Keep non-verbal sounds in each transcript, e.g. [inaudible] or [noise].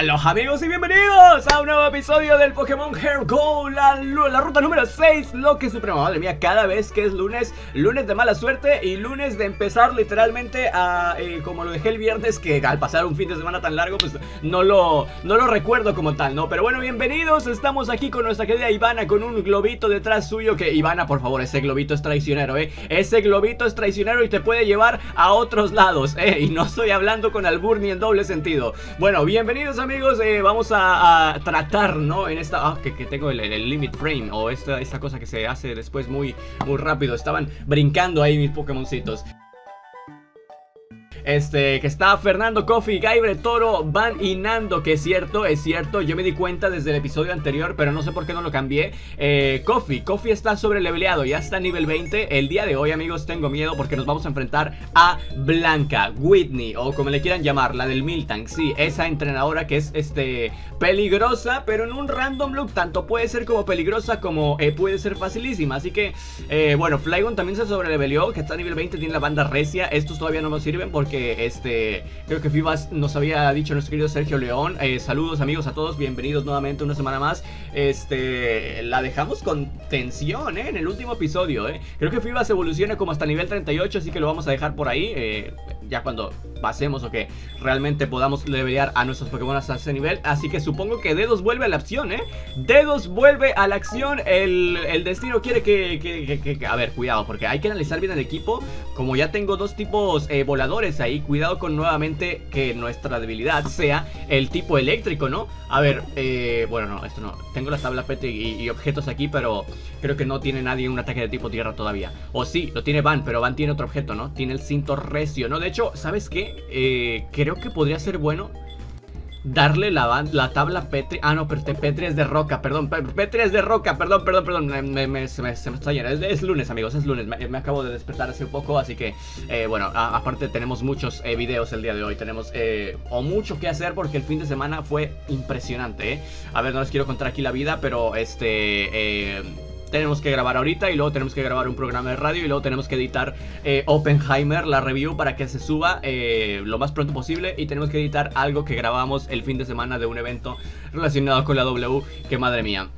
Amigos y bienvenidos a un nuevo episodio del Pokémon Hair Go, la, la, ruta número 6, Loque Supremo. Madre mía, cada vez que es lunes, lunes de mala suerte y lunes de empezar literalmente a, eh, como lo dejé el viernes, que al pasar un fin de semana tan largo, pues no lo, no lo recuerdo como tal, ¿no? Pero bueno, bienvenidos, estamos aquí con nuestra querida Ivana con un globito detrás suyo, que Ivana, por favor, ese globito es traicionero, ¿eh? Ese globito es traicionero y te puede llevar a otros lados, ¿eh? Y no estoy hablando con albur ni en doble sentido. Bueno, bienvenidos amigos, eh, vamos a, tratar, ¿no? En esta... Ah, que, tengo el, limit frame o esta, esta cosa que se hace después muy, muy rápido. Estaban brincando ahí mis Pokémoncitos. Este, que está Fernando Coffee, Gaibre Toro, Van y Nando, que es cierto, es cierto. Yo me di cuenta desde el episodio anterior, pero no sé por qué no lo cambié. Eh, Coffee, Coffee está sobre leveleado, ya está a nivel 20. El día de hoy, amigos, tengo miedo porque nos vamos a enfrentar a Blanca, Whitney, o como le quieran llamar, la del Miltank. Sí, esa entrenadora que es este peligrosa, pero en un random look. Tanto puede ser como peligrosa como eh, puede ser facilísima. Así que, eh, bueno, Flygon también se sobreleveleó, que está a nivel 20, tiene la banda recia. Estos todavía no nos sirven porque que este, creo que Fibas nos había dicho nuestro querido Sergio León. Eh, saludos amigos a todos, bienvenidos nuevamente una semana más. Este, la dejamos con tensión, ¿eh? En el último episodio, ¿eh? Creo que Fibas evoluciona como hasta nivel 38, así que lo vamos a dejar por ahí. Ya cuando pasemos o que realmente podamos levelear a nuestros Pokémon hasta ese nivel. Así que supongo que Dedos vuelve a la acción, ¿eh? Dedos vuelve a la acción. El, destino quiere que, A ver, cuidado, porque hay que analizar bien el equipo. Como ya tengo dos tipos voladores ahí, cuidado con nuevamente que nuestra debilidad sea el tipo eléctrico, ¿no? A ver, eh, bueno, no, esto no. Tengo la tabla Petri y, objetos aquí, pero creo que no tiene nadie un ataque de tipo tierra todavía. O sí, lo tiene Van, pero Van tiene otro objeto, ¿no? Tiene el cinto recio, ¿no? De hecho, ¿sabes qué? Eh, creo que podría ser bueno darle la, la tabla Petri. Ah, no, pero Petri es de roca, perdón. Petri es de roca, perdón, perdón, perdón. Me, se, me, está lleno. Es, lunes, amigos, es lunes. Me, acabo de despertar hace un poco, así que, eh, bueno, aparte tenemos muchos eh, videos el día de hoy. Tenemos eh, o mucho que hacer porque el fin de semana fue impresionante, ¿eh? A ver, no les quiero contar aquí la vida, pero este tenemos que grabar ahorita y luego tenemos que grabar un programa de radio y luego tenemos que editar eh, Oppenheimer, la review, para que se suba eh, lo más pronto posible y tenemos que editar algo que grabamos el fin de semana de un evento relacionado con la W, que madre mía.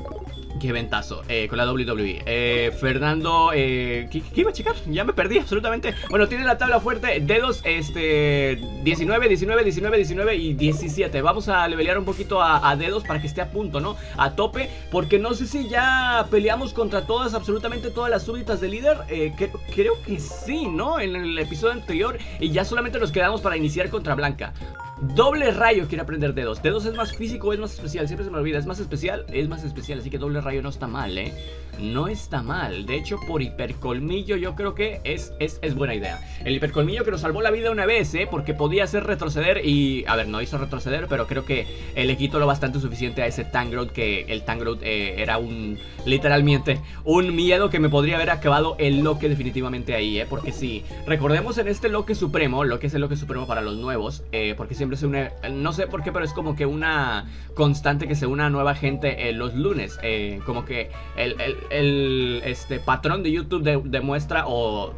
Qué ventazo, eh, con la WWE. Eh, Fernando, eh, ¿qué, iba a checar? Ya me perdí absolutamente. Bueno, tiene la tabla fuerte, dedos, este, 19, 19, 19, 19 y 17. Vamos a levelear un poquito a, dedos para que esté a punto, ¿no? A tope, porque no sé si ya peleamos contra todas, absolutamente todas las súbditas de líder. Eh, creo que sí, ¿no? En el episodio anterior y ya solamente nos quedamos para iniciar contra Blanca. Doble rayo quiere aprender dedos. Dedos es más físico, es más especial. Siempre se me olvida. Es más especial, es más especial. Así que doble rayo no está mal, ¿eh? No está mal. De hecho, por hipercolmillo yo creo que es, es, es buena idea. El hipercolmillo que nos salvó la vida una vez, ¿eh? Porque podía hacer retroceder y... A ver, no hizo retroceder, pero creo que le quitó lo bastante suficiente a ese Tangrowth que el Tangrowth eh, era un... Literalmente, un miedo que me podría haber acabado el Loque definitivamente ahí, ¿eh? Porque si recordemos en este Loque Supremo, lo que es el Loque Supremo para los nuevos, eh, porque siempre no sé por qué, pero es como que una constante que se une a nueva gente eh, los lunes. Eh, como que el, este, patrón de YouTube demuestra o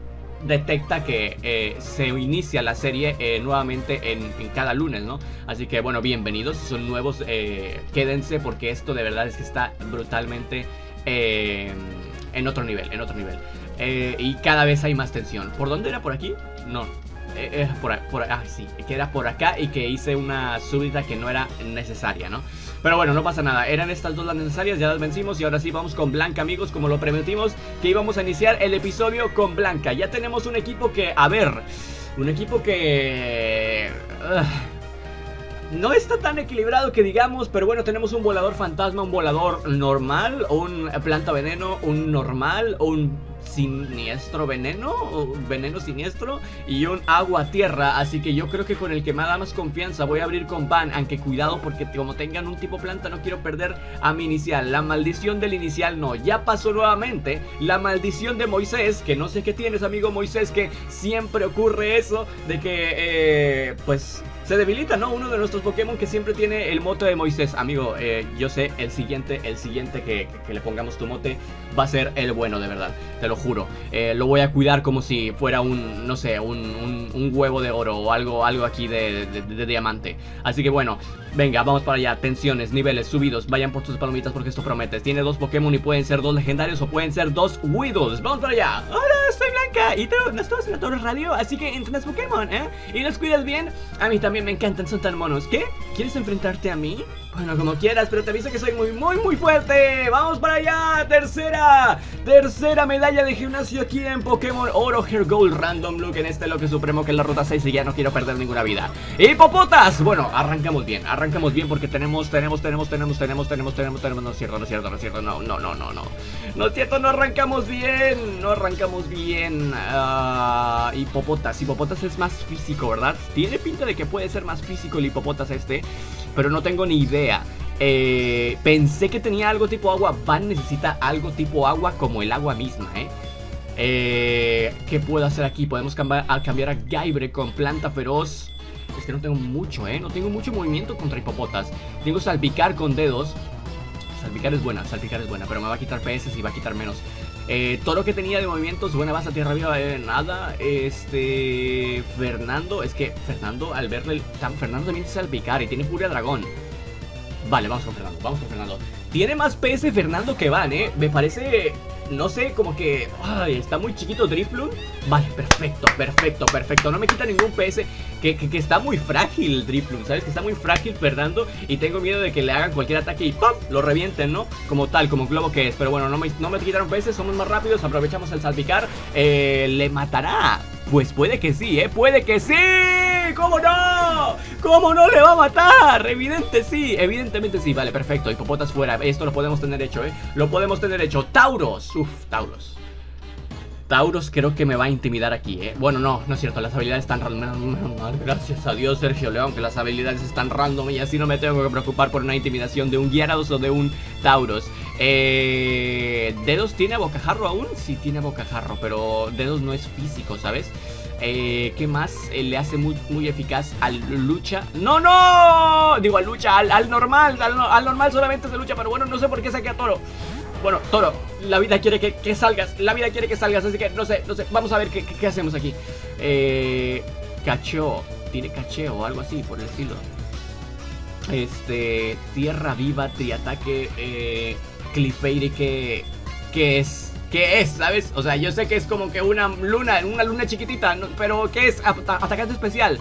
detecta que eh, se inicia la serie nuevamente en, cada lunes, ¿no? Así que bueno, bienvenidos, si son nuevos, quédense porque esto de verdad es que está brutalmente en otro nivel, en otro nivel. y cada vez hay más tensión. ¿Por dónde era? ¿Por aquí? No, eh, por, por, ah, sí, que era por acá y que hice una súbita que no era necesaria, ¿no? Pero bueno, no pasa nada, eran estas dos las necesarias, ya las vencimos y ahora sí vamos con Blanca, amigos, como lo prometimos, que íbamos a iniciar el episodio con Blanca. Ya tenemos un equipo que, a ver, un equipo que... no está tan equilibrado que digamos, pero bueno, tenemos un volador fantasma, un volador normal, un planta veneno, un normal, un siniestro veneno, veneno siniestro y un agua tierra. Así que yo creo que con el que me da más confianza voy a abrir con Van. Aunque cuidado porque como tengan un tipo planta no quiero perder a mi inicial. La maldición del inicial no. Ya pasó nuevamente la maldición de Moisés. Que no sé qué tienes amigo Moisés. Que siempre ocurre eso de que eh, pues se debilita, ¿no? Uno de nuestros Pokémon que siempre tiene el mote de Moisés. Amigo, eh, yo sé, el siguiente, el siguiente que, le pongamos tu mote va a ser el bueno, de verdad. Te lo juro. Eh, lo voy a cuidar como si fuera un, no sé, un, huevo de oro o algo, algo aquí de, de, diamante. Así que bueno, Venga, vamos para allá. Tensiones, niveles, subidos. Vayan por sus palomitas porque esto promete. Tiene dos Pokémon y pueden ser dos legendarios o pueden ser dos Widows. Vamos para allá. Hola, soy Blanca. Y tú no estás en la torre radio, así que entrenas Pokémon, ¿eh? Y los cuidas bien. A mí también me encantan, son tan monos. ¿Qué? ¿Quieres enfrentarte a mí? Bueno, como quieras, pero te aviso que soy muy, muy, muy fuerte. ¡Vamos para allá! ¡Tercera! Tercera medalla de gimnasio aquí en Pokémon Oro Hair Gold Random Look en este Loque Supremo que es la ruta 6 y ya no quiero perder ninguna vida. ¡Hipopotas! Bueno, arrancamos bien, arrancamos arranquemos bien porque tenemos, tenemos, tenemos, tenemos, tenemos, tenemos, tenemos, tenemos. No es cierto, no es cierto, no es cierto, no, no, no, no, no. No es cierto, no arrancamos bien, no arrancamos bien. Ah, hipopotas, hipopotas es más físico, ¿verdad? Tiene pinta de que puede ser más físico el hipopotas este, pero no tengo ni idea. Eh, pensé que tenía algo tipo agua. Van necesita algo tipo agua como el agua misma, ¿eh? eh qué puedo hacer aquí? Podemos cambiar, cambiar a Gaibre con planta feroz. Es que no tengo mucho, ¿eh? No tengo mucho movimiento contra hipopotas. Tengo salpicar con dedos. Salpicar es buena, salpicar es buena, pero me va a quitar PS y va a quitar menos. Eh, todo lo que tenía de movimientos, buena base a tierra viva, eh, nada. Este. Fernando, es que Fernando, al verle. Fernando también se salpicar y tiene furia dragón. Vale, vamos con Fernando, vamos con Fernando. Tiene más PS Fernando que Van, eh. Me parece no sé, como que ay, está muy chiquito Drifloon. Vale, perfecto, perfecto, perfecto. No me quita ningún PS. Que, está muy frágil Drifloon, ¿sabes? Que está muy frágil Fernando. Y tengo miedo de que le hagan cualquier ataque y ¡pum! Lo revienten, ¿no? Como tal, como globo que es. Pero bueno, no me, no me quitaron PS, somos más rápidos. Aprovechamos el salpicar. Eh, ¿Le matará? Pues puede que sí, ¿eh? Puede que sí. ¿Cómo no? ¿Cómo no le va a matar? Evidente sí, evidentemente sí. Vale, perfecto. Hipopotas fuera. Esto lo podemos tener hecho, ¿eh? Lo podemos tener hecho. Tauros. Uf, Tauros. Tauros creo que me va a intimidar aquí, ¿eh? Bueno, no, no es cierto, las habilidades están random. [laughs] Gracias a Dios, Sergio León, que las habilidades están random y así no me tengo que preocupar por una intimidación de un Gyarados o de un Tauros. Eh, ¿Dedos tiene bocajarro aún? Sí, tiene bocajarro, pero Dedos no es físico, ¿sabes? Eh, ¿Qué más eh, le hace muy, muy eficaz al lucha? ¡No, no! Digo, al lucha, al, normal, al, normal solamente se lucha, pero bueno, no sé por qué saqué a Toro. Bueno, Toro, la vida quiere que, salgas, la vida quiere que salgas, así que no sé, no sé, vamos a ver qué, hacemos aquí. Eh, cacheo, tiene cacheo o algo así por el estilo. Este, tierra viva, triataque, eh, Clefairy que, que es ¿Qué es? ¿Sabes? O sea, yo sé que es como que una luna, una luna chiquitita, pero ¿qué es? Atacante especial.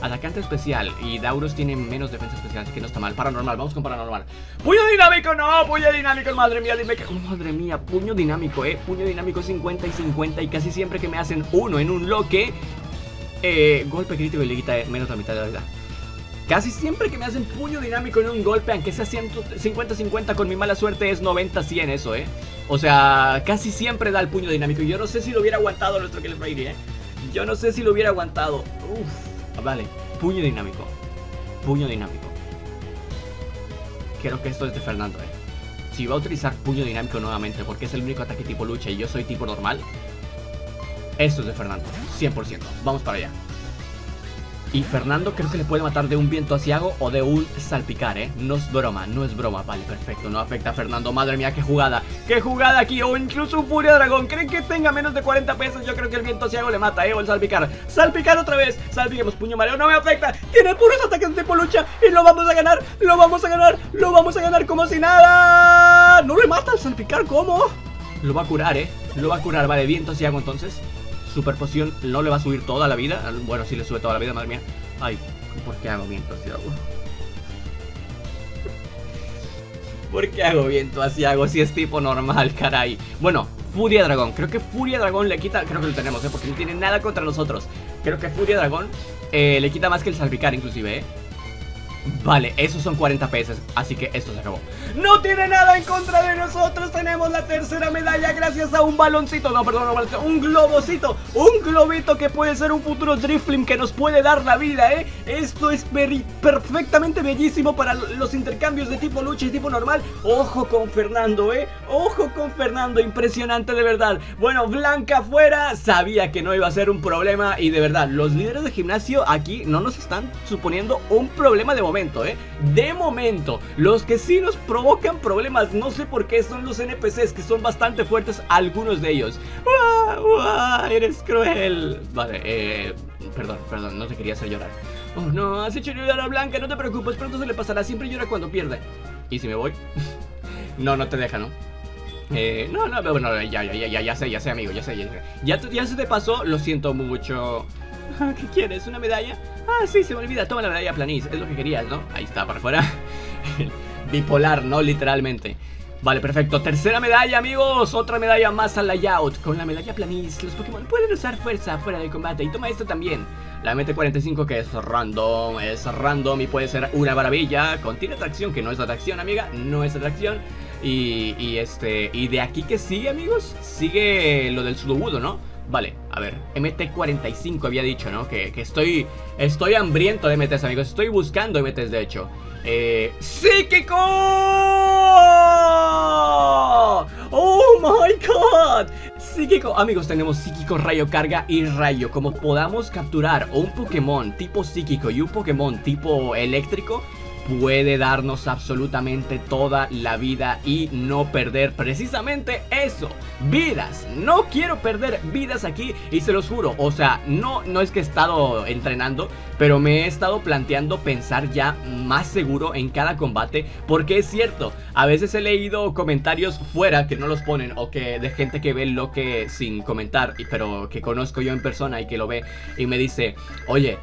Atacante especial y Dauros tiene menos defensa especial, así que no está mal. Paranormal, vamos con paranormal. ¡Puño dinámico! ¡No! ¡Puño dinámico! Madre mía, dime que. Oh, madre mía, puño dinámico, eh. Puño dinámico 50 y 50. Y casi siempre que me hacen uno en un loque, eh, golpe crítico y le quita menos la mitad de la vida. Casi siempre que me hacen puño dinámico en un golpe, aunque sea 50-50 con mi mala suerte, es 90-100 eso, ¿eh? O sea, casi siempre da el puño dinámico. Y yo no sé si lo hubiera aguantado nuestro Clefairy, ¿eh? Yo no sé si lo hubiera aguantado. Uf, vale. Puño dinámico. Puño dinámico. Creo que esto es de Fernando, ¿eh? Si va a utilizar puño dinámico nuevamente porque es el único ataque tipo lucha y yo soy tipo normal, esto es de Fernando, 100%. Vamos para allá. Y Fernando creo que le puede matar de un viento asiago o de un salpicar, ¿eh? No es broma, no es broma. Vale, perfecto, no afecta a Fernando. Madre mía, qué jugada. ¡Qué jugada aquí! O incluso un Furia Dragón. ¿Creen que tenga menos de 40 pesos? Yo creo que el viento asiago le mata, ¿eh? O el salpicar. ¡Salpicar otra vez! Salpiquemos, puño mareo, no me afecta. Tiene puros ataques de tipo lucha y lo vamos a ganar. Lo vamos a ganar. Lo vamos a ganar como si nada. No le mata al salpicar, ¿cómo? Lo va a curar, ¿eh? Lo va a curar. Vale, viento asiago entonces. Super poción no le va a subir toda la vida. Bueno, sí le sube toda la vida, madre mía. Ay, ¿por qué hago viento hacia agua? ¿Por qué hago viento hacia agua si es tipo normal, caray? Bueno, Furia Dragón. Creo que Furia Dragón le quita... Creo que lo tenemos, ¿eh? Porque no tiene nada contra nosotros. Creo que Furia Dragón eh, le quita más que el salpicar, inclusive, ¿eh? Vale, esos son 40 pesos, así que esto se acabó. No tiene nada en contra de nosotros Tenemos la tercera medalla gracias a un baloncito No, perdón, no, un globocito Un globito que puede ser un futuro Driflim Que nos puede dar la vida, ¿eh? Esto es perfectamente bellísimo Para los intercambios de tipo lucha y tipo normal. Ojo con Fernando, ¿eh? Ojo con Fernando, impresionante de verdad. Bueno, Blanca afuera Sabía que no iba a ser un problema Y de verdad, los líderes de gimnasio aquí No nos están suponiendo un problema de momento ¿eh? De momento, los que sí nos provocan problemas, no sé por qué, son los NPCs que son bastante fuertes, algunos de ellos. ¡Uah, eres cruel! Vale, eh, perdón, perdón, no te quería hacer llorar. Oh no, has hecho llorar a Blanca, no te preocupes, pronto se le pasará, siempre llora cuando pierde. ¿Y si me voy? [laughs] no, no te deja, ¿no? Eh, no, no, bueno, ya, ya, ya, ya, sé, ya sé, amigo, ya sé, ya sé. Ya, ya se te pasó, lo siento mucho. [laughs] ¿Qué quieres? ¿Una medalla? Ah, sí, se me olvida, toma la medalla Planis, es lo que querías, ¿no? Ahí está, para afuera. [laughs] Bipolar, ¿no? Literalmente. Vale, perfecto. Tercera medalla, amigos. Otra medalla más al layout. Con la medalla Planis, los Pokémon pueden usar fuerza fuera del combate. Y toma esto también. La MT-45 que es random, es random y puede ser una maravilla. Contiene atracción, que no es atracción, amiga. No es atracción. Y, este. Y de aquí que sigue, amigos. Sigue lo del sudobudo, ¿no? Vale, a ver, MT45 había dicho, ¿no? Que, que, estoy estoy hambriento de MTs, amigos. Estoy buscando MTs, de hecho. Eh, ¡Psíquico! ¡Oh, my God! Psíquico, amigos, tenemos psíquico, rayo, carga y rayo. Como podamos capturar un Pokémon tipo psíquico y un Pokémon tipo eléctrico, puede darnos absolutamente toda la vida y no perder precisamente eso, vidas. No quiero perder vidas aquí y se los juro, o sea, no, no es que he estado entrenando, pero me he estado planteando pensar ya más seguro en cada combate, porque es cierto, a veces he leído comentarios fuera que no los ponen o que de gente que ve lo que sin comentar, pero que conozco yo en persona y que lo ve y me dice, oye,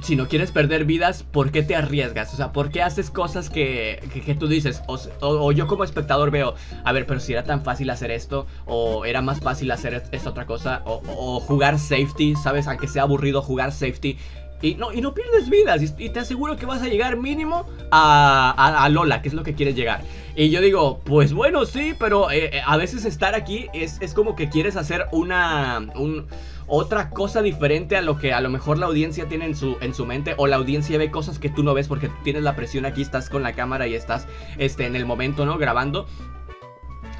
si no quieres perder vidas, ¿por qué te arriesgas? O sea, ¿por qué haces cosas que, que, tú dices? O, yo como espectador veo, a ver, pero si era tan fácil hacer esto, o era más fácil hacer esta otra cosa, o, jugar safety, ¿sabes? Aunque sea aburrido jugar safety. Y no, y no pierdes vidas, y, te aseguro que vas a llegar mínimo a, a, Lola, que es lo que quieres llegar. Y yo digo, pues bueno, sí, pero eh, eh, a veces estar aquí es, es como que quieres hacer una... Un, otra cosa diferente a lo que a lo mejor la audiencia tiene en su, en su mente o la audiencia ve cosas que tú no ves porque tienes la presión aquí, estás con la cámara y estás este, en el momento, ¿no? Grabando.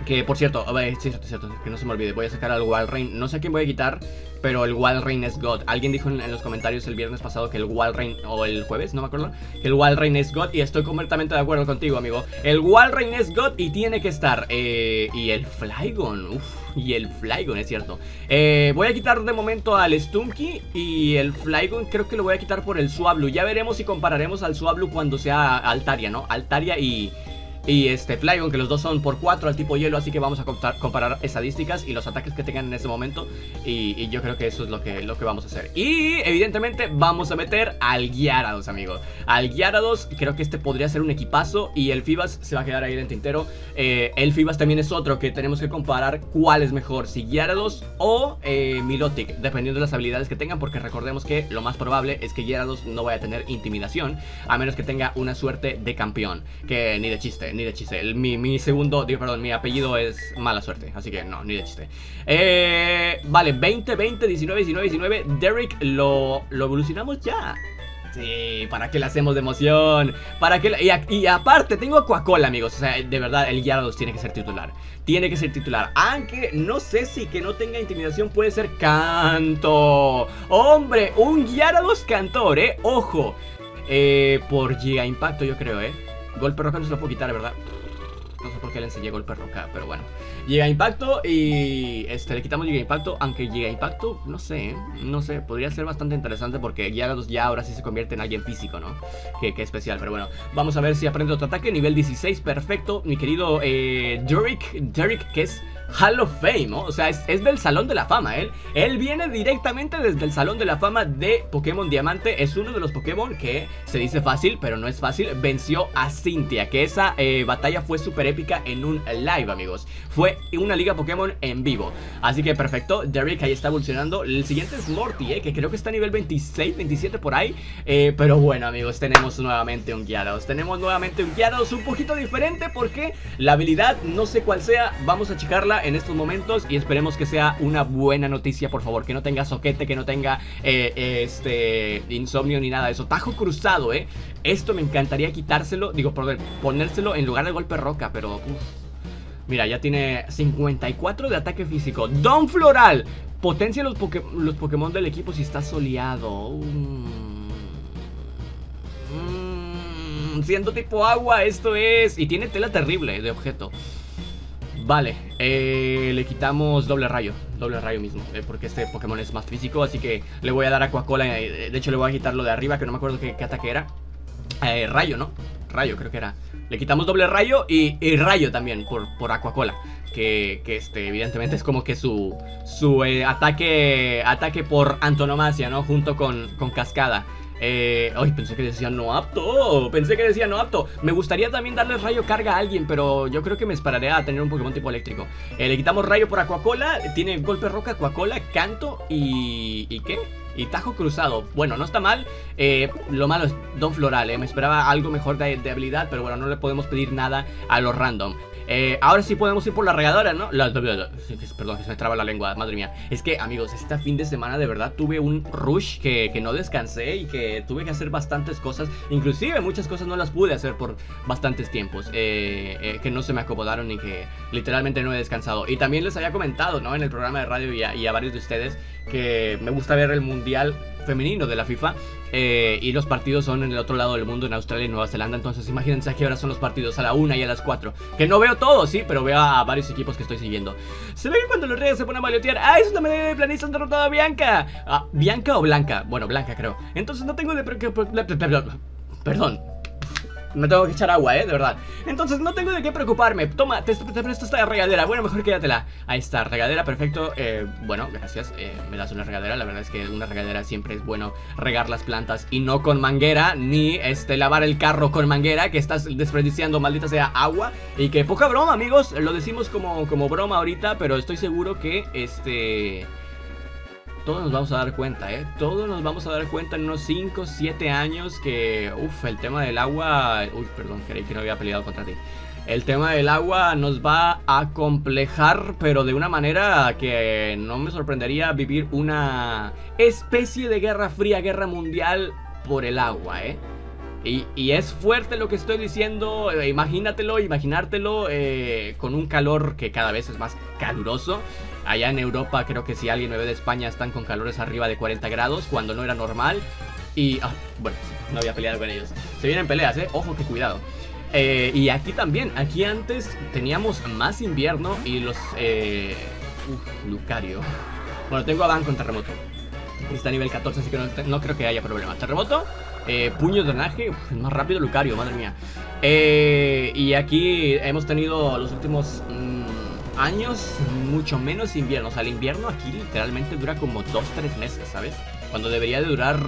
Que por cierto, sí, cierto, cierto, que no se me olvide, voy a sacar al Walrein. No sé quién voy a quitar, pero el Walrein es God. Alguien dijo en, los comentarios el viernes pasado que el Walrein, o el jueves, no me acuerdo, que el Walrein es God. Y estoy completamente de acuerdo contigo, amigo. El Walrein es God y tiene que estar. Eh, y el Flygon, uff, y el Flygon, es cierto. Eh, voy a quitar de momento al Stunky y el Flygon creo que lo voy a quitar por el Suablu. Ya veremos si compararemos al Suablu cuando sea Altaria, ¿no? Altaria y y este Flygon, que los dos son por 4 al tipo hielo, así que vamos a comparar estadísticas y los ataques que tengan en ese momento. Y, yo creo que eso es lo que, lo que vamos a hacer. Y evidentemente vamos a meter al Gyarados, amigo. Al Gyarados, creo que este podría ser un equipazo y el Fibas se va a quedar ahí en el tintero. Eh, el Fibas también es otro que tenemos que comparar cuál es mejor, si Gyarados o eh, Milotic, dependiendo de las habilidades que tengan, porque recordemos que lo más probable es que Gyarados no vaya a tener intimidación, a menos que tenga una suerte de campeón, que ni de chiste ni de chiste. mi, mi, segundo, digo, perdón, mi apellido es mala suerte, así que no, ni de chiste. Eh, vale, 20, 20, 19, 19, 19. Derek, lo, lo evolucionamos ya. Sí, ¿para qué le hacemos de emoción? ¿Para qué y, aparte, tengo Coca-Cola, amigos. O sea, de verdad, el Gyarados tiene que ser titular. Tiene que ser titular. Aunque no sé si que no tenga intimidación puede ser canto. Hombre, un Gyarados cantor, ¿eh? Ojo. Eh, por Giga Impacto, yo creo, ¿eh? Golpe roca no se lo puedo quitar, ¿verdad? No sé por qué le enseñé golpe roca, pero bueno. Llega impacto y este, le quitamos llega impacto, aunque llega impacto, no sé, ¿eh? no sé, podría ser bastante interesante porque Gyarados ya ahora sí se convierte en alguien físico, ¿no? Que, especial, pero bueno, vamos a ver si aprende otro ataque, nivel 16, perfecto, mi querido eh, Derek, Derek, que es Hall of Fame, ¿no? O sea, es, del Salón de la Fama, él. Él viene directamente desde el Salón de la Fama de Pokémon Diamante. Es uno de los Pokémon que se dice fácil, pero no es fácil. Venció a Cynthia, que esa eh, batalla fue súper épica en un live, amigos. Fue una liga Pokémon en vivo. Así que perfecto, Derek ahí está evolucionando. El siguiente es Morty, eh, que creo que está a nivel 26, 27 por ahí. Eh, pero bueno, amigos, tenemos nuevamente un Gyarados. Tenemos nuevamente un Gyarados un poquito diferente porque la habilidad, no sé cuál sea, vamos a checarla en estos momentos y esperemos que sea una buena noticia, por favor, que no tenga soquete, que no tenga eh, este insomnio ni nada de eso. Tajo cruzado, ¿eh? Esto me encantaría quitárselo, digo, ponérselo en lugar de golpe roca, pero... Mira, ya tiene 54 de ataque físico. Don Floral. Potencia los, los Pokémon del equipo si está soleado. Mm. Mm, siendo tipo agua, esto es... Y tiene tela terrible de objeto. Vale, eh, le quitamos doble rayo, doble rayo mismo, eh, porque este Pokémon es más físico, así que le voy a dar a eh, de hecho le voy a quitar lo de arriba, que no me acuerdo qué, ataque era. Rayo, ¿no? Rayo, creo que era. Le quitamos doble rayo y, rayo también por, por Aquacola. Que, que, este, evidentemente es como que su, su ataque, ataque por antonomasia, ¿no? Junto con, con cascada. Eh, ay, pensé que decía no apto. Pensé que decía no apto. Me gustaría también darle rayo carga a alguien, pero yo creo que me esperaré a tener un Pokémon tipo eléctrico. Eh, le quitamos rayo por Aquacola. Tiene golpe roca, Aquacola, canto y. ¿Y qué? Y Tajo Cruzado. Bueno, no está mal. Eh, lo malo es Don Floral. Eh. Me esperaba algo mejor de, de, habilidad, pero bueno, no le podemos pedir nada a los random. Eh, ahora sí podemos ir por la regadora, ¿no? perdón, que se me traba la lengua, madre mía. Es que, amigos, este fin de semana de verdad tuve un rush que, no descansé y que tuve que hacer bastantes cosas. Inclusive muchas cosas no las pude hacer por bastantes tiempos. Eh, eh, que no se me acomodaron y que literalmente no he descansado. Y también les había comentado, ¿no? En el programa de radio y y a varios de ustedes que me gusta ver el mundial femenino de la FIFA eh, y los partidos son en el otro lado del mundo, en Australia y Nueva Zelanda. Entonces imagínense a qué hora son los partidos, a la una y a las 4. Que no veo todo, sí, pero veo a varios equipos que estoy siguiendo. Se ve que cuando los reyes se ponen a maletear, ¡ah, es una medalla de planista han derrotado a Bianca! Ah, ¿Bianca o Blanca? Bueno, Blanca creo. Entonces no tengo de... Perdón, me tengo que echar agua, ¿eh? De verdad. Entonces no tengo de qué preocuparme. Toma, te, presto esta regadera. Bueno, mejor quédatela. Ahí está, regadera, perfecto. Eh, bueno, gracias. Eh, me das una regadera. La verdad es que una regadera siempre es bueno regar las plantas y no con manguera, ni este lavar el carro con manguera, que estás desperdiciando, maldita sea, agua. Y que poca broma, amigos. Lo decimos como, como broma ahorita, pero estoy seguro que este todos nos vamos a dar cuenta, ¿eh? Todos nos vamos a dar cuenta en unos 5, 7 años que, uff, el tema del agua... Uy, perdón, creí que no había peleado contra ti. El tema del agua nos va a complejar, pero de una manera que no me sorprendería vivir una especie de guerra fría, guerra mundial por el agua, ¿eh? Y, es fuerte lo que estoy diciendo, eh, imagínatelo, imaginártelo eh, con un calor que cada vez es más caluroso. Allá en Europa creo que si alguien me ve de España están con calores arriba de 40 grados cuando no era normal. Y ah, bueno, no había peleado con ellos. Se vienen peleas, eh. Ojo que cuidado. Eh, y aquí también, aquí antes teníamos más invierno y los... Eh... Uf, Lucario. Bueno, tengo a Van con terremoto. Está a nivel 14, así que no, creo que haya problema. Terremoto, eh, puño de drenaje, más rápido Lucario, madre mía. Eh, y aquí hemos tenido los últimos... Mm, años mucho menos invierno. O sea, el invierno aquí literalmente dura como 2-3 meses, ¿sabes? Cuando debería de durar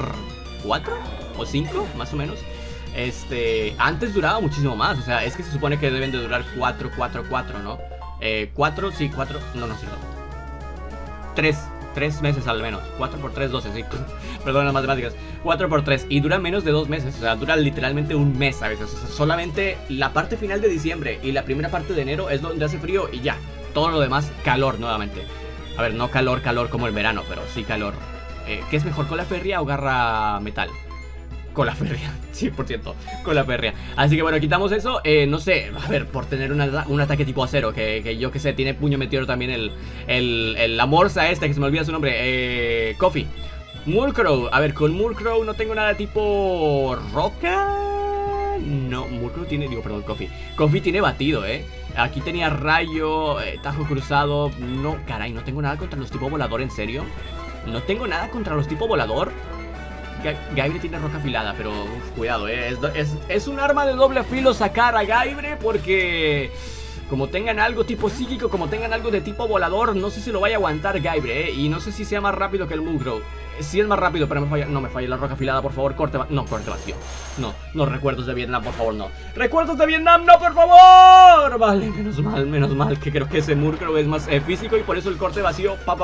4 o 5, más o menos. Este, antes duraba muchísimo más. O sea, es que se supone que deben de durar 4, 4, 4, ¿no? Eh, 4, sí, 4, no, no, sí, 3, 3 meses al menos. 4 por 3, 12, sí. [laughs] Perdón las matemáticas. 4 por 3. Y dura menos de 2 meses. O sea, dura literalmente un mes a veces. O sea, solamente la parte final de diciembre y la primera parte de enero es donde hace frío y ya todo lo demás calor nuevamente. A ver, no calor, calor como el verano, pero sí calor. Eh, ¿Qué es mejor, cola férrea o garra metal? Cola férrea, [laughs] 100%, cola férrea. Así que bueno, quitamos eso. Eh, no sé, a ver, por tener un ataque tipo acero, que, que, yo que sé, tiene puño meteoro también el, el, la morsa esta, que se me olvida su nombre. Eh, Coffee. Murkrow. A ver, con Murkrow no tengo nada tipo roca. No, Murkrow tiene, digo, perdón, Coffee. Coffee tiene batido, ¿eh? Aquí tenía rayo, eh, tajo cruzado. No, caray, no tengo nada contra los tipo volador, ¿en serio? No tengo nada contra los tipo volador. Gaibre tiene roca afilada, pero cuidado, ¿eh? Es, un arma de doble filo sacar a Gaibre porque... Como tengan algo tipo psíquico, como tengan algo de tipo volador, no sé si lo vaya a aguantar Gaibre, ¿eh? Y no sé si sea más rápido que el Mugro si es más rápido, pero me falla, no me falla la roca afilada, por favor, corte, no, corte vacío. No, no, recuerdos de Vietnam, por favor, no. ¡Recuerdos de Vietnam, no, por favor! Vale, menos mal, menos mal, que creo que ese Murkrow es más eh, físico y por eso el corte vacío, pa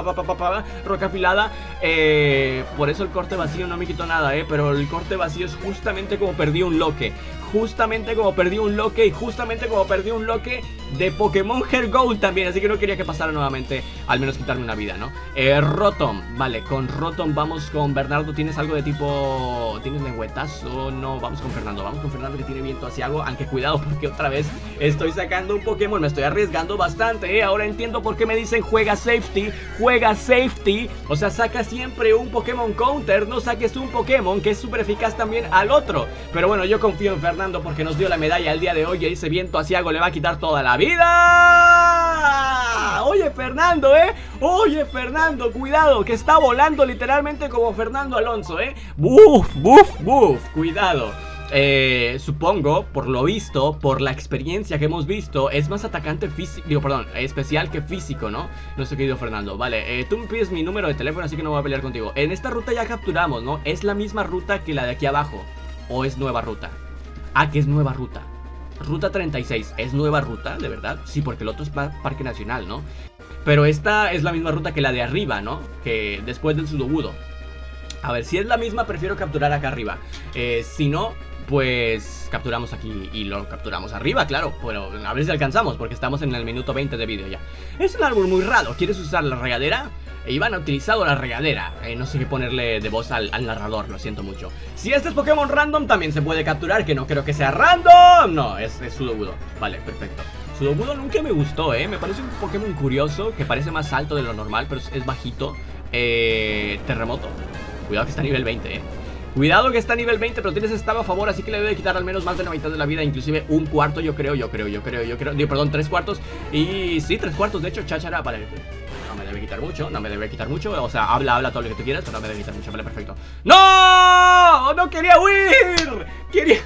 roca afilada, eh, por eso el corte vacío no me quitó nada, eh, pero el corte vacío es justamente como perdí un loque justamente como perdí un loque y justamente como perdí un loque de Pokémon Hair Gold también, así que no quería que pasara nuevamente, al menos quitarme una vida, ¿no? Eh, Rotom, vale, con Rotom vamos con Bernardo, ¿tienes algo de tipo, tienes lengüetazo? No, vamos con Fernando, vamos con Fernando que tiene viento hacia algo, aunque cuidado porque otra vez estoy sacando un Pokémon, me estoy arriesgando bastante, ¿eh? Ahora entiendo por qué me dicen juega safety, juega safety, o sea, saca siempre un Pokémon counter, no saques un Pokémon que es súper eficaz también al otro, pero bueno, yo confío en Fernando porque nos dio la medalla el día de hoy y ese viento asiago le va a quitar toda la vida. Oye, Fernando, ¿eh? Oye, Fernando, cuidado, que está volando literalmente como Fernando Alonso, ¿eh? ¡Buf, buf, buf! Cuidado. Eh, supongo, por lo visto, por la experiencia que hemos visto, es más atacante físico, digo, perdón, especial que físico, ¿no? Nuestro querido Fernando. Vale, eh, tú me pides mi número de teléfono, así que no voy a pelear contigo. En esta ruta ya capturamos, ¿no? ¿Es la misma ruta que la de aquí abajo? ¿O es nueva ruta? Ah, que es nueva ruta. Ruta 36, ¿es nueva ruta, de verdad? Sí, porque el otro es Parque Nacional, ¿no? Pero esta es la misma ruta que la de arriba, ¿no? Que después del Sudobudo. A ver, si es la misma, prefiero capturar acá arriba. Eh, si no, pues capturamos aquí y lo capturamos arriba, claro. Pero a ver si alcanzamos, porque estamos en el minuto 20 de vídeo ya. Es un árbol muy raro. ¿Quieres usar la regadera? Iván ha utilizado la regadera. Eh, no sé qué ponerle de voz al, narrador, lo siento mucho. Si este es Pokémon random, también se puede capturar, que no creo que sea random. No, es, es Sudobudo. Vale, perfecto. Sudobudo nunca me gustó, ¿eh? Me parece un Pokémon curioso, que parece más alto de lo normal, pero es, bajito. Eh, terremoto. Cuidado que está a nivel 20, ¿eh? Cuidado que está a nivel 20, pero tienes estado a favor, así que le debe quitar al menos más de la mitad de la vida, inclusive un cuarto, yo creo, yo creo, yo creo, yo creo. Perdón, tres cuartos. Y sí, tres cuartos, de hecho, chachara, vale. Quitar mucho, no me debe quitar mucho. O sea, habla, habla todo lo que tú quieras, pero no me debe quitar mucho, vale, perfecto. ¡No! ¡No quería huir! Quería...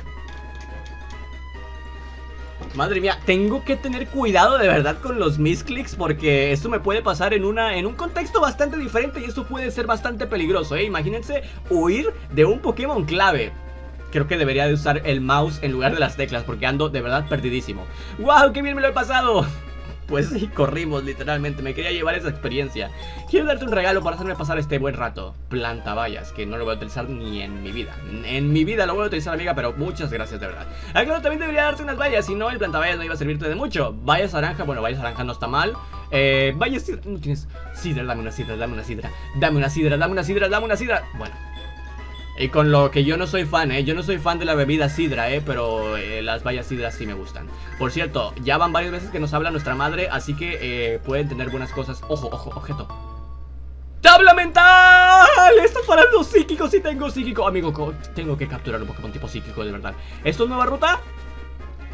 Madre mía, tengo que tener cuidado de verdad con los misclicks porque esto me puede pasar en, una, en un contexto bastante diferente y esto puede ser bastante peligroso, ¿eh? Imagínense huir de un Pokémon clave. Creo que debería de usar el mouse en lugar de las teclas porque ando de verdad perdidísimo. ¡Wow! ¡Qué bien me lo he pasado! Pues sí, corrimos literalmente, me quería llevar esa experiencia. Quiero darte un regalo para hacerme pasar este buen rato. Planta vallas, que no lo voy a utilizar ni en mi vida. En mi vida lo voy a utilizar amiga, pero muchas gracias de verdad. Ah, claro, también debería darte unas vallas, si no el vallas no iba a servirte de mucho. Vallas naranja, bueno, vallas naranja no está mal. Eh, vallas, no tienes sidra, dame una sidra, dame una sidra. Dame una sidra, dame una sidra, dame una sidra. Bueno, y con lo que yo no soy fan, ¿eh? Yo no soy fan de la bebida sidra, ¿eh? Pero eh, las vallas sidras sí me gustan. Por cierto, ya van varias veces que nos habla nuestra madre, así que eh, pueden tener buenas cosas. Ojo, ojo, objeto. ¡Tabla mental! Esto es para los psíquicos y tengo psíquico. Amigo, tengo que capturar un Pokémon tipo psíquico, de verdad. ¿Esto es nueva ruta?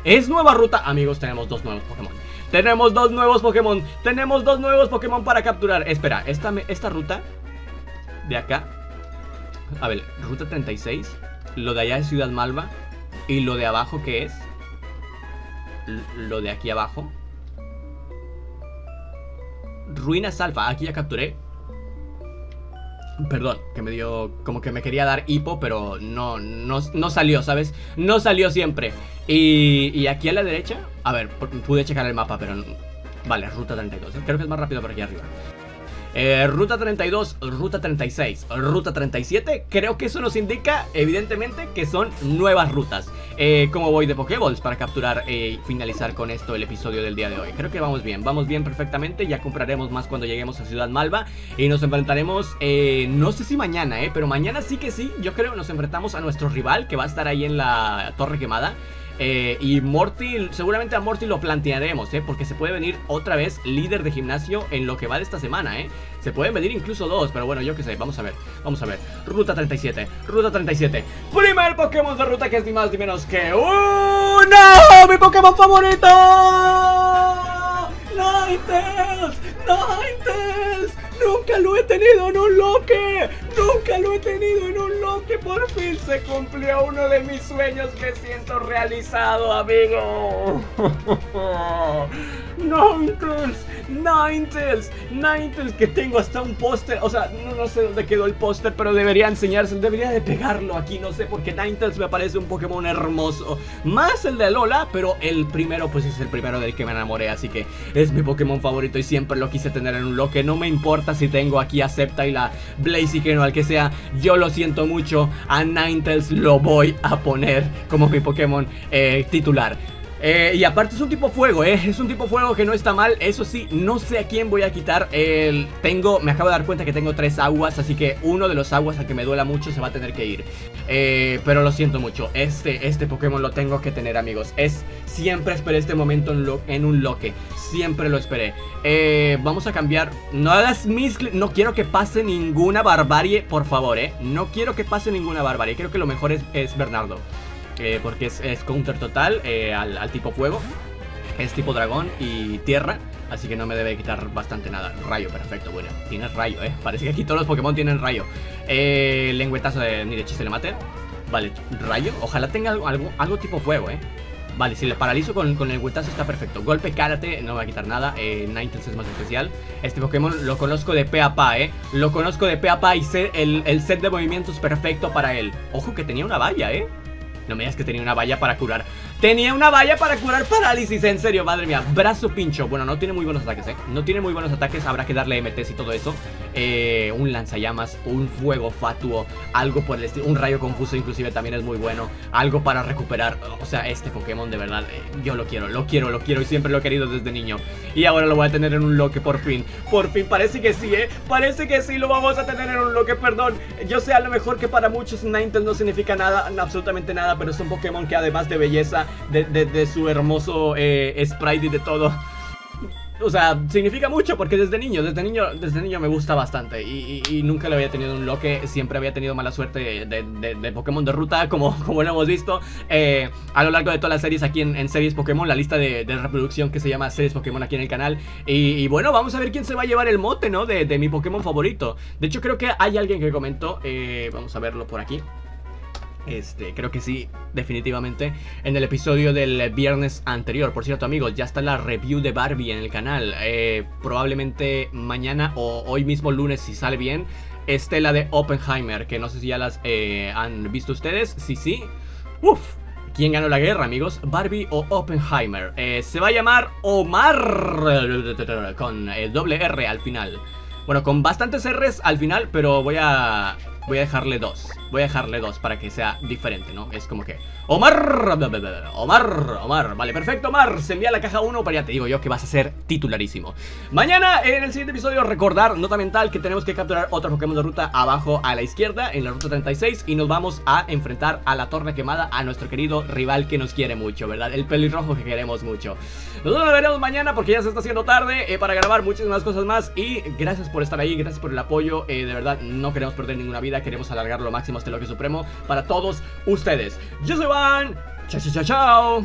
Es nueva ruta. Amigos, tenemos dos nuevos Pokémon. Tenemos dos nuevos Pokémon. Tenemos dos nuevos Pokémon para capturar. Espera, esta, esta ruta de acá a ver, ruta 36. Lo de allá es Ciudad Malva. Y lo de abajo, ¿qué es? lo de aquí abajo. Ruinas Alfa. Aquí ya capturé. Perdón, que me dio... Como que me quería dar hipo, pero no, no, salió, ¿sabes? No salió siempre. Y, y, aquí a la derecha... A ver, pude checar el mapa, pero... Vale, ruta 32. Creo que es más rápido por aquí arriba. Eh, ruta 32, ruta 36, ruta 37 Creo que eso nos indica evidentemente que son nuevas rutas. Eh, Como voy de Pokéballs para capturar y finalizar con esto el episodio del día de hoy Creo que vamos bien, vamos bien perfectamente Ya compraremos más cuando lleguemos a Ciudad Malva Y nos enfrentaremos, eh, no sé si mañana, eh, pero mañana sí que sí Yo creo nos enfrentamos a nuestro rival que va a estar ahí en la Torre Quemada eh, y Morty, seguramente a Morty lo plantearemos, ¿eh? Porque se puede venir otra vez líder de gimnasio en lo que va de esta semana, ¿eh? Se pueden venir incluso dos, pero bueno, yo qué sé, vamos a ver, vamos a ver. Ruta 37, Ruta 37. Primer Pokémon de ruta que es ni más ni menos que... ¡No! ¡Mi Pokémon favorito! ¡Ninetales! ¡Ninetales! Nunca lo he tenido en un loque. Nunca lo he tenido en un loque. Por fin se cumplió uno de mis sueños. Me siento realizado, amigo. [laughs] Ninetales, Ninetales, Ninetales, que tengo hasta un póster. O sea, no, sé dónde quedó el póster, pero debería enseñarse. Debería de pegarlo aquí, no sé, porque Ninetales me parece un Pokémon hermoso. Más el de Lola, pero el primero, pues es el primero del que me enamoré. Así que mi Pokémon favorito y siempre lo quise tener en un loque. No me importa si tengo aquí a la Blaziken o al que sea. Yo lo siento mucho. A Ninetales lo voy a poner como mi Pokémon eh, titular. Eh, y aparte es un tipo fuego, ¿eh? Es un tipo fuego que no está mal. Eso sí, no sé a quién voy a quitar. El... Tengo, me acabo de dar cuenta que tengo tres aguas, así que uno de los aguas a que me duela mucho se va a tener que ir. Eh, pero lo siento mucho. Este, este Pokémon lo tengo que tener, amigos. Es siempre esperé este momento en, un loque. Siempre lo esperé. Vamos a cambiar. No hagas mis. No quiero que pase ninguna barbarie, por favor, ¿eh? No quiero que pase ninguna barbarie. Creo que lo mejor es, es Bernardo. Eh, porque es, counter total eh, al, tipo fuego. Es tipo dragón y tierra. Así que no me debe quitar bastante nada. Rayo, perfecto, bueno. Tienes rayo, eh. Parece que aquí todos los Pokémon tienen rayo. Eh, lengüetazo de ni de chiste le mate. Vale, rayo. Ojalá tenga algo, algo, tipo fuego, eh. Vale, si le paralizo con, el huetazo está perfecto Golpe karate, no va a quitar nada eh, Ninetales es más especial Este Pokémon lo conozco de pe a pa, eh Lo conozco de pe a pa y el set de movimientos perfecto para él Ojo que tenía una valla, eh no me digas que tenía una valla para curar Tenía una valla para curar parálisis, en serio, madre mía. Brazo pincho, bueno, no tiene muy buenos ataques, eh No tiene muy buenos ataques, habrá que darle MTs y todo eso. Eh, Un lanzallamas, un fuego fatuo Algo por el estilo, un rayo confuso inclusive también es muy bueno. Algo para recuperar, o sea, este Pokémon de verdad eh, Yo lo quiero, lo quiero, lo quiero y siempre lo he querido desde niño. Y ahora lo voy a tener en un loque por fin. Por fin, parece que sí, eh Parece que sí, lo vamos a tener en un loque, perdón. Yo sé a lo mejor que para muchos Ninetales no significa nada, absolutamente nada pero es un Pokémon que además de belleza, de, su hermoso eh, sprite y de todo, o sea, significa mucho porque desde niño, desde niño, desde niño me gusta bastante y, nunca le había tenido un loque, siempre había tenido mala suerte de, Pokémon de ruta, como, [laughs] como lo hemos visto eh, a lo largo de todas las series aquí en, Series Pokémon, la lista de, reproducción que se llama Series Pokémon aquí en el canal. Y, bueno, vamos a ver quién se va a llevar el mote, ¿no? De, mi Pokémon favorito. De hecho, creo que hay alguien que comentó, eh, vamos a verlo por aquí. Este, creo que sí, definitivamente. En el episodio del viernes anterior. Por cierto, amigos, ya está la review de Barbie en el canal. Eh, probablemente mañana o hoy mismo lunes, si sale bien, esté la de Oppenheimer. Que no sé si ya las eh, han visto ustedes. Sí, sí. Uf. ¿Quién ganó la guerra, amigos? ¿Barbie o Oppenheimer? Eh, se va a llamar Omar con doble R al final. Bueno, con bastantes R's al final, pero voy a voy a dejarle dos. Voy a dejarle dos para que sea diferente, ¿no? Es como que... Omar, Omar, Omar Vale, perfecto, Omar, se envía la caja 1 Pero ya te digo yo que vas a ser titularísimo Mañana, en el siguiente episodio, recordar, nota mental Que tenemos que capturar otro Pokémon de ruta abajo a la izquierda En la ruta 36 Y nos vamos a enfrentar a la torre quemada A nuestro querido rival que nos quiere mucho, ¿verdad? El pelirrojo que queremos mucho Nosotros nos veremos mañana porque ya se está haciendo tarde eh, Para grabar muchísimas cosas más Y gracias por estar ahí, gracias por el apoyo eh, De verdad, no queremos perder ninguna vida Queremos alargar lo máximo este Loque Supremo Para todos ustedes Yo soy Chao, chao, chao, chao.